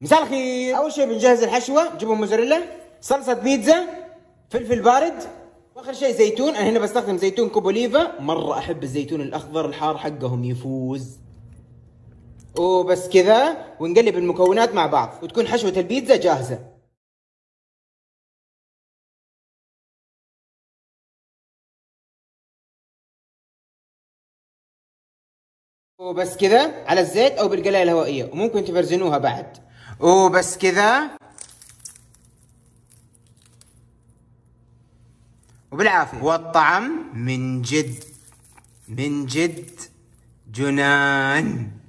مساء الخير. أول شيء بنجهز الحشوة جبن موزاريلا صلصة بيتزا فلفل بارد وآخر شيء زيتون. أنا هنا بستخدم زيتون كوبوليفا مرة أحب الزيتون الأخضر الحار حقهم يفوز. وبس كذا ونقلب المكونات مع بعض. وتكون حشوة البيتزا جاهزة. وبس كذا على الزيت أو بالقلايه الهوائية. وممكن تفرزنوها بعد. وبس كذا. وبالعافية. والطعم من جد من جد جنان.